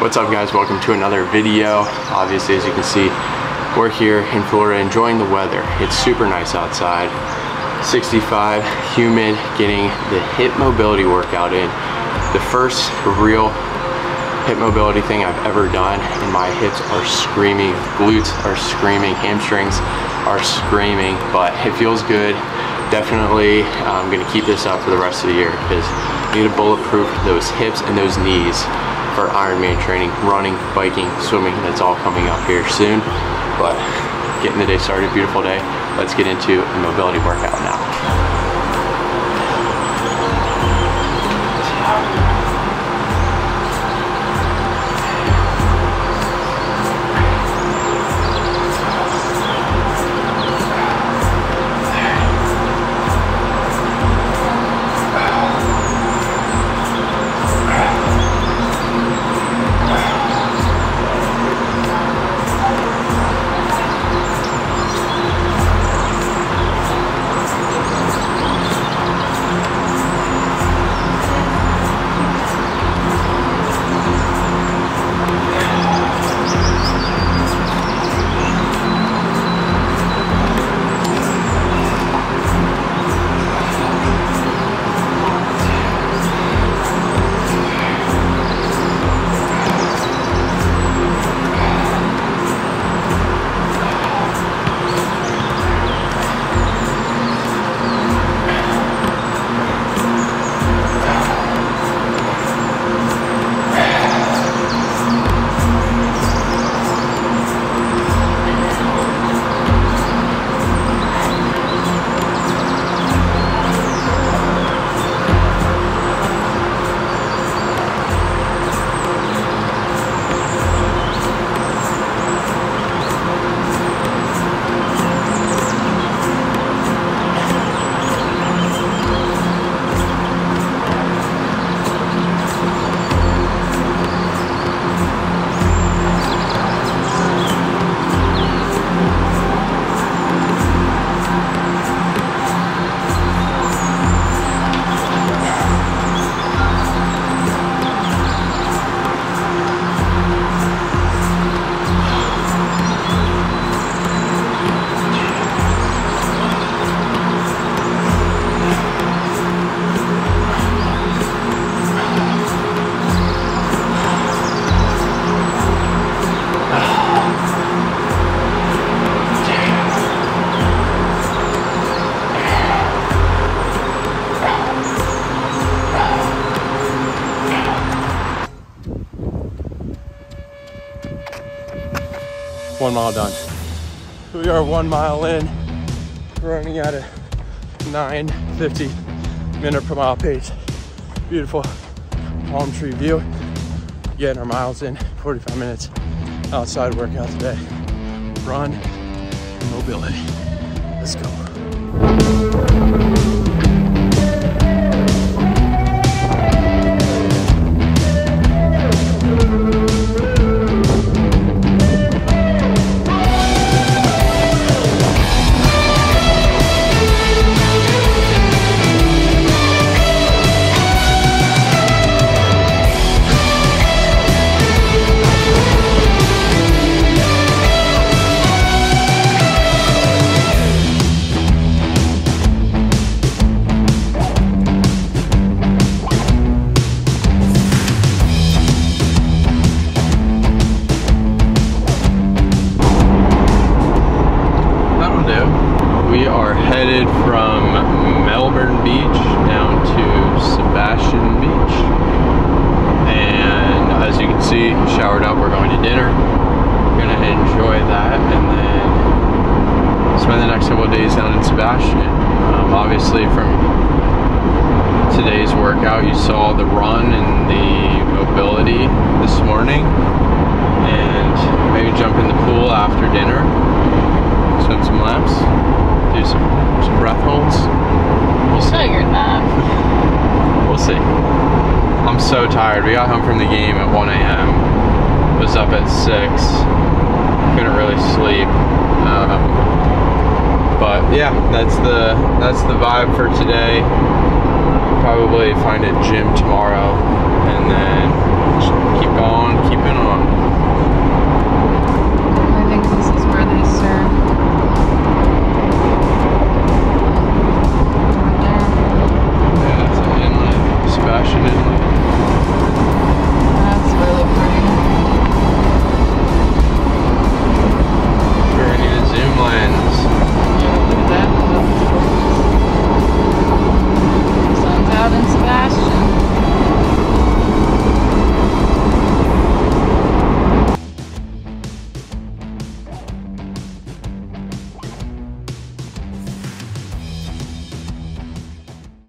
What's up guys, welcome to another video. Obviously as you can see, we're here in Florida enjoying the weather. It's super nice outside. 65, humid, getting the hip mobility workout in. The first real hip mobility thing I've ever done and my hips are screaming, glutes are screaming, hamstrings are screaming, but it feels good. Definitely I'm gonna keep this up for the rest of the year because need to bulletproof those hips and those knees for Ironman training, running, biking, swimming. That's all coming up here soon. But getting the day started, beautiful day. Let's get into a mobility workout now. One mile done. We are one mile in, running at a 9.50 minute per mile pace. Beautiful palm tree view. Getting our miles in, 45 minutes outside workout today. Run, mobility. Let's go. Workout. You saw the run and the mobility this morning. And maybe jump in the pool after dinner. Swim some laps. Do some, some breath holds. We'll see. that. We'll see. I'm so tired. We got home from the game at 1 a.m up at 6. Couldn't really sleep. Um, but yeah, that's the that's the vibe for today. Probably find a gym tomorrow and then keep on keeping on. I think this is where they serve